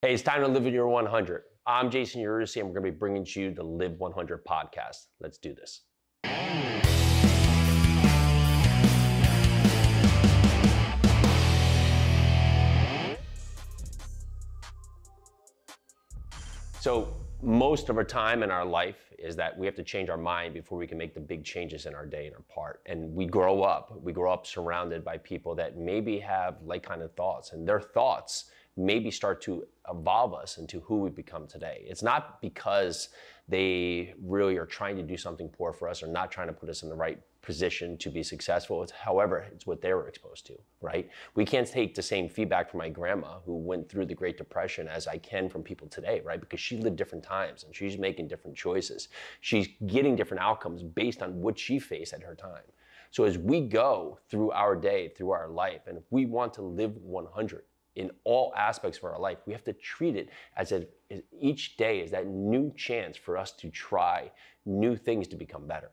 Hey, it's time to live in your 100. I'm Jason Yarusi, and we're going to be bringing to you the Live 100 podcast. Let's do this. So, most of our time in our life is that we have to change our mind before we can make the big changes in our day and our part. And we grow up, we grow up surrounded by people that maybe have like kind of thoughts, and their thoughts maybe start to evolve us into who we become today. It's not because they really are trying to do something poor for us or not trying to put us in the right position to be successful. It's however, it's what they were exposed to, right? We can't take the same feedback from my grandma who went through the Great Depression as I can from people today, right? Because she lived different times and she's making different choices. She's getting different outcomes based on what she faced at her time. So as we go through our day, through our life, and if we want to live 100, in all aspects of our life. We have to treat it as if each day is that new chance for us to try new things to become better.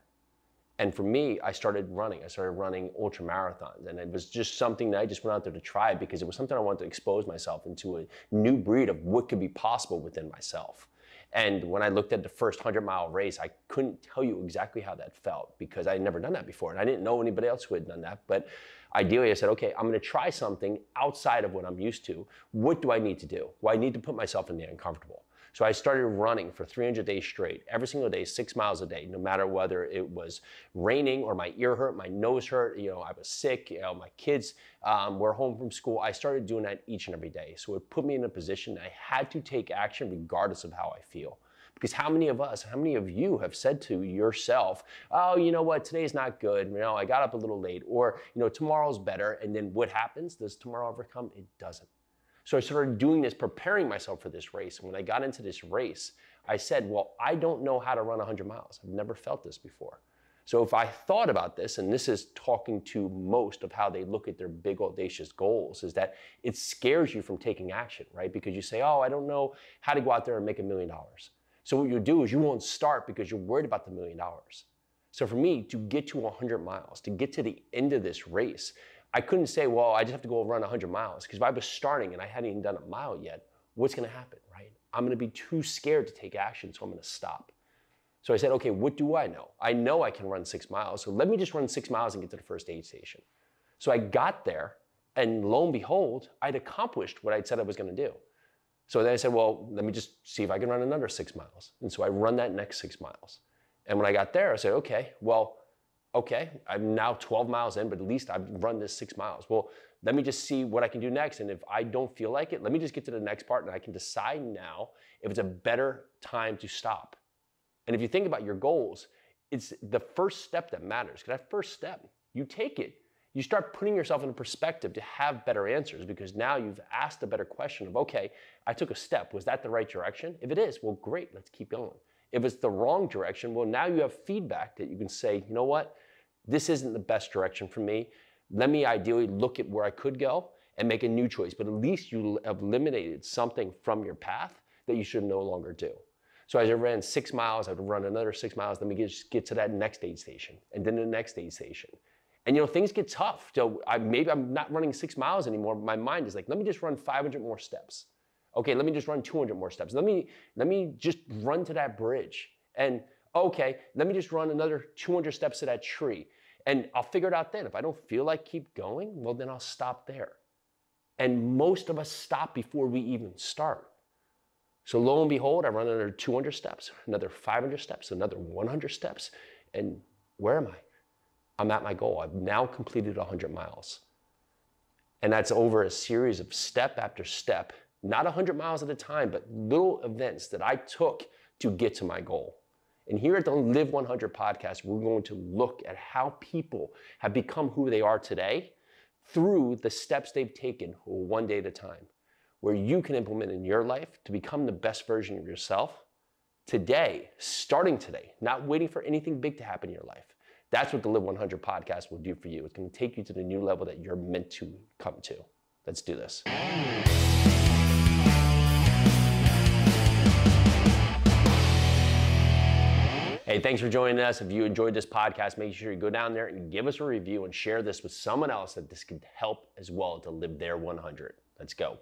And for me, I started running. I started running ultra marathons. And it was just something that I just went out there to try because it was something I wanted to expose myself into a new breed of what could be possible within myself. And when I looked at the first 100 mile race, I couldn't tell you exactly how that felt because I had never done that before. And I didn't know anybody else who had done that. But ideally, I said, okay, I'm going to try something outside of what I'm used to. What do I need to do? Well, I need to put myself in the uncomfortable. So I started running for 300 days straight, every single day, six miles a day, no matter whether it was raining or my ear hurt, my nose hurt, you know, I was sick, you know, my kids um, were home from school. I started doing that each and every day. So it put me in a position that I had to take action regardless of how I feel. Because how many of us, how many of you have said to yourself, oh, you know what, today's not good. You know, I got up a little late, or, you know, tomorrow's better. And then what happens? Does tomorrow ever come? It doesn't. So I started doing this, preparing myself for this race. And when I got into this race, I said, well, I don't know how to run 100 miles. I've never felt this before. So if I thought about this, and this is talking to most of how they look at their big audacious goals, is that it scares you from taking action, right? Because you say, oh, I don't know how to go out there and make a million dollars. So what you do is you won't start because you're worried about the million dollars. So for me to get to 100 miles, to get to the end of this race, I couldn't say, well, I just have to go run 100 miles. Because if I was starting and I hadn't even done a mile yet, what's going to happen, right? I'm going to be too scared to take action, so I'm going to stop. So I said, okay, what do I know? I know I can run six miles, so let me just run six miles and get to the first aid station. So I got there, and lo and behold, I'd accomplished what I'd said I was going to do. So then I said, well, let me just see if I can run another six miles. And so I run that next six miles. And when I got there, I said, okay, well, okay, I'm now 12 miles in, but at least I've run this six miles. Well, let me just see what I can do next. And if I don't feel like it, let me just get to the next part and I can decide now if it's a better time to stop. And if you think about your goals, it's the first step that matters. Because that first step, you take it. You start putting yourself in perspective to have better answers because now you've asked a better question of, okay, I took a step. Was that the right direction? If it is, well, great, let's keep going. If it's the wrong direction, well, now you have feedback that you can say, you know what? This isn't the best direction for me. Let me ideally look at where I could go and make a new choice. But at least you have eliminated something from your path that you should no longer do. So as I ran six miles, I would run another six miles, then we get, get to that next aid station, and then the next aid station. And you know, things get tough. So I, maybe I'm not running six miles anymore. My mind is like, let me just run 500 more steps. Okay, let me just run 200 more steps. Let me, let me just run to that bridge. And okay, let me just run another 200 steps to that tree. And I'll figure it out then. If I don't feel like keep going, well, then I'll stop there. And most of us stop before we even start. So lo and behold, I run another 200 steps, another 500 steps, another 100 steps. And where am I? I'm at my goal. I've now completed 100 miles. And that's over a series of step after step, not 100 miles at a time, but little events that I took to get to my goal. And here at the Live 100 podcast, we're going to look at how people have become who they are today through the steps they've taken one day at a time, where you can implement in your life to become the best version of yourself today, starting today, not waiting for anything big to happen in your life. That's what the Live 100 podcast will do for you. It's going to take you to the new level that you're meant to come to. Let's do this. Hey, thanks for joining us. If you enjoyed this podcast, make sure you go down there and give us a review and share this with someone else that this could help as well to live their 100. Let's go.